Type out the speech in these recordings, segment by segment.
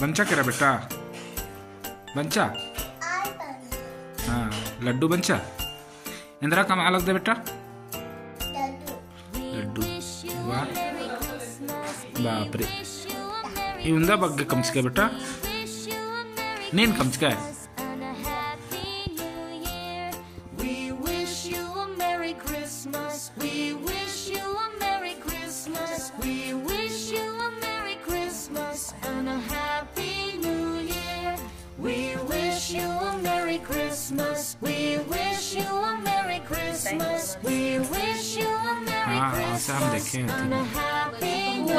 बंचा करा बेटा। बंचा। हाँ लड्डू बंचा। इंदिरा का माँ दे बेटा। बाप रे ये बग्गे कम से बेटा। नहीं कम से We Christmas. We wish you a Merry Christmas. We wish you a Merry ah, Christmas. And a happy New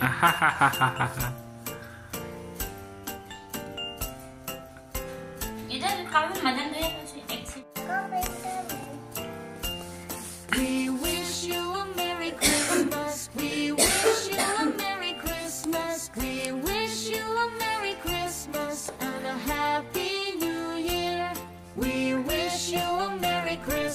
Ha ha ha ha ha ha.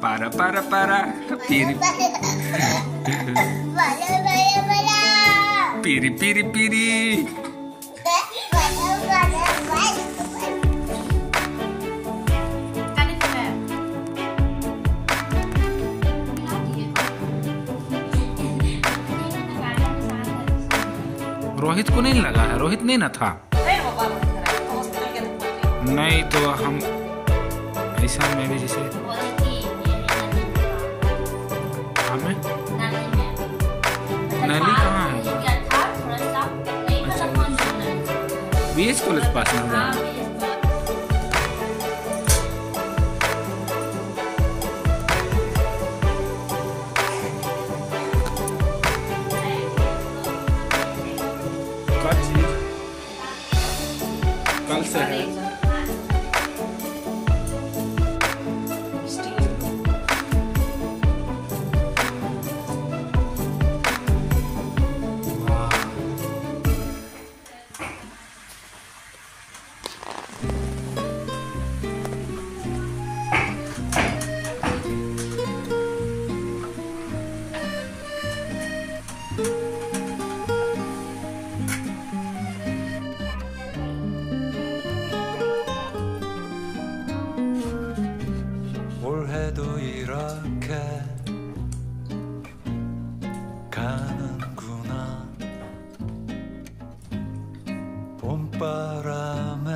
Para para para piri piri piri piri kan itu kayak Rohit को नहीं लगा है रोहित नहीं ना था नहीं तो हम ऐसा में भी जैसे हमें? नली कहाँ है? बी एच कॉलेज पास में था 봄바람에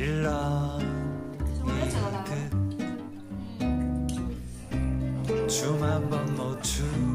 일렁이듯 춤 한 번 못 추고